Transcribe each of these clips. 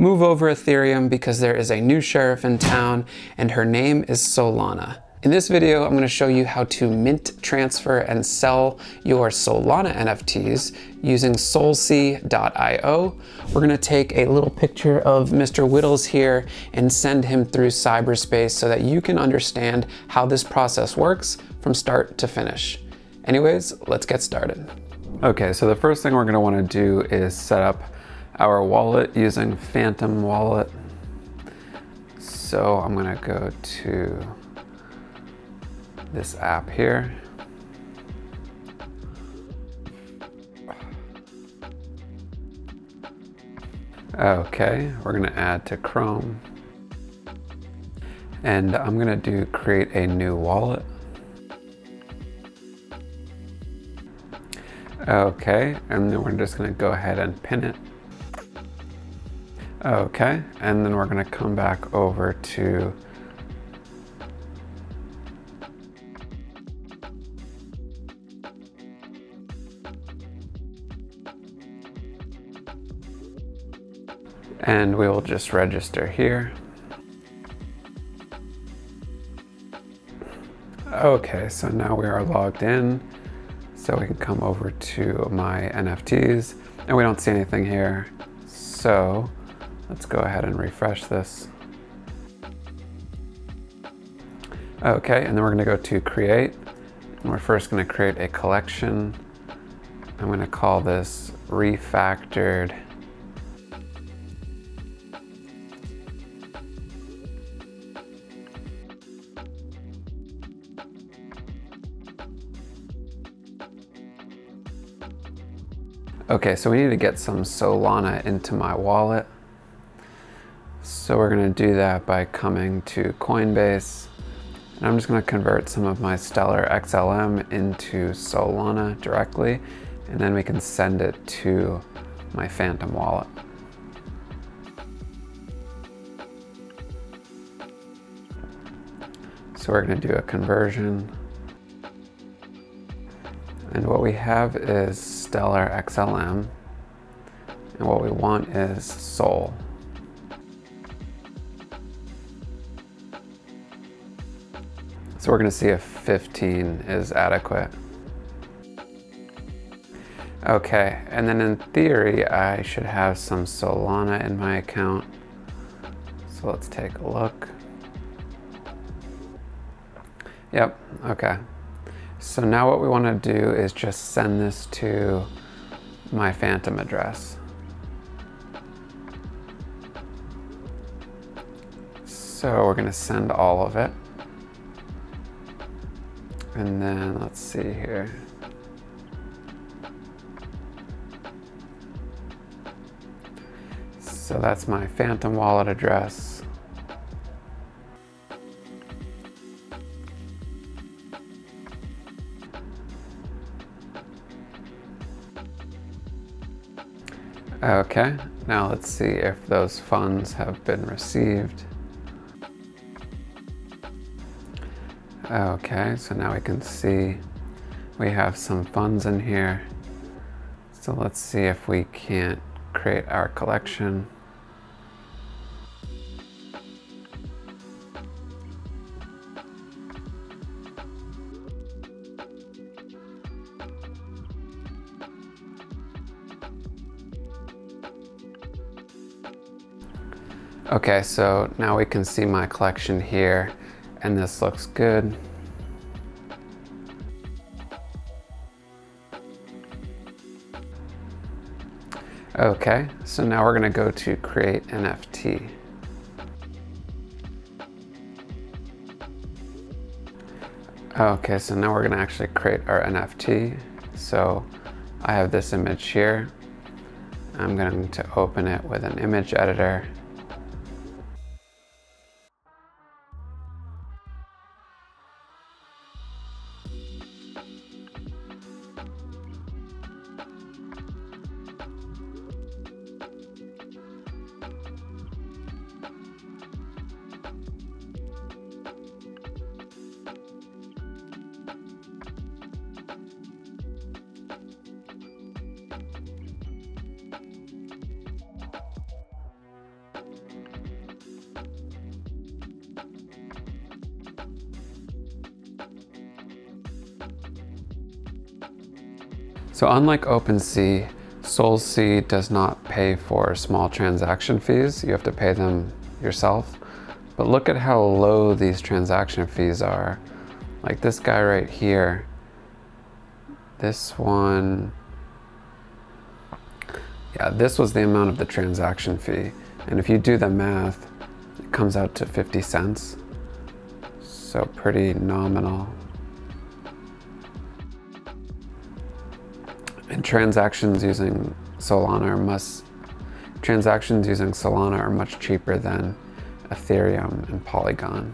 Move over Ethereum because there is a new sheriff in town and her name is Solana. In this video, I'm going to show you how to mint, transfer, and sell your Solana NFTs using Solsea.io. We're going to take a little picture of Mr. Whittles here and send him through cyberspace so that you can understand how this process works from start to finish. Anyways, let's get started. Okay, so the first thing we're going to want to do is set up our wallet using Phantom Wallet. So I'm going to go to this app here. Okay, we're gonna add to Chrome. And I'm gonna do create a new wallet. Okay, and then we're just gonna go ahead and pin it. Okay, and then we're gonna come back over to and we will just register here. Okay, so now we are logged in. So we can come over to my NFTs and we don't see anything here. So let's go ahead and refresh this. Okay, and then we're gonna go to create. And we're first gonna create a collection. I'm gonna call this refactored Okay, so we need to get some Solana into my wallet. So we're gonna do that by coming to Coinbase. And I'm just gonna convert some of my Stellar XLM into Solana directly, and then we can send it to my Phantom wallet. So we're gonna do a conversion. And what we have is Stellar XLM. And what we want is Sol. So we're gonna see if 15 is adequate. Okay, and then in theory, I should have some Solana in my account. So let's take a look. Yep, okay. So now what we want to do is just send this to my phantom address. So we're to send all of it. And then let's see here. So that's my phantom wallet address. Okay, now let's see if those funds have been received. Okay, so now we can see we have some funds in here. So let's see if we can't create our collection. Okay, so now we can see my collection here and this looks good. Okay, so now we're gonna go to create NFT. Okay, so now we're gonna actually create our NFT. So I have this image here. I'm going to open it with an image editor So unlike OpenSea, SolSea does not pay for small transaction fees. You have to pay them yourself. But look at how low these transaction fees are. Like this guy right here, this one yeah, this was the amount of the transaction fee. And if you do the math, it comes out to 50 cents. So pretty nominal. And transactions using Solana are must transactions using Solana are much cheaper than Ethereum and Polygon.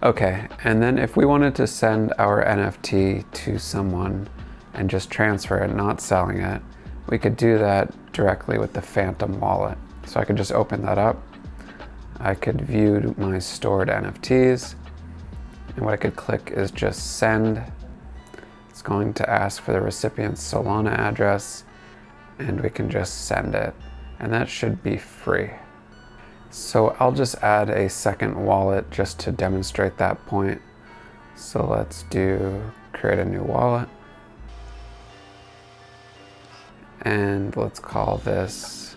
Okay, and then if we wanted to send our NFT to someone and just transfer it, not selling it, we could do that directly with the Phantom wallet. So I could just open that up. I could view my stored NFTs. And what I could click is just send. It's going to ask for the recipient's Solana address and we can just send it. And that should be free. So I'll just add a second wallet just to demonstrate that point. So let's do create a new wallet. And let's call this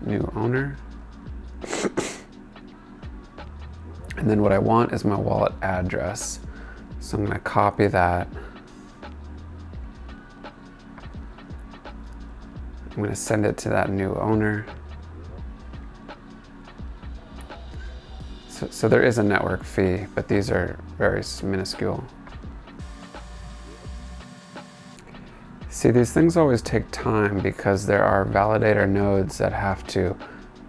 new owner. and then what I want is my wallet address. So I'm gonna copy that I'm going to send it to that new owner. So, so there is a network fee, but these are very minuscule. See, these things always take time because there are validator nodes that have to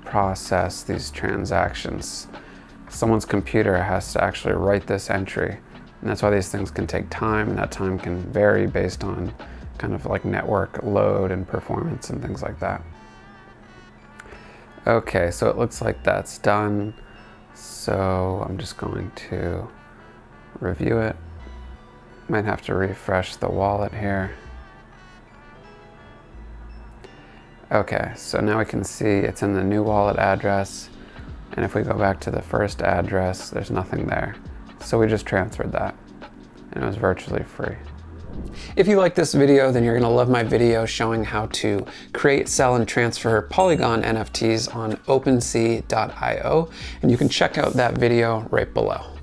process these transactions. Someone's computer has to actually write this entry. And that's why these things can take time and that time can vary based on kind of like network load and performance and things like that. Okay, so it looks like that's done. So I'm just going to review it. Might have to refresh the wallet here. Okay, so now we can see it's in the new wallet address. And if we go back to the first address, there's nothing there. So we just transferred that and it was virtually free. If you like this video, then you're gonna love my video showing how to create, sell, and transfer Polygon NFTs on OpenSea.io, and you can check out that video right below.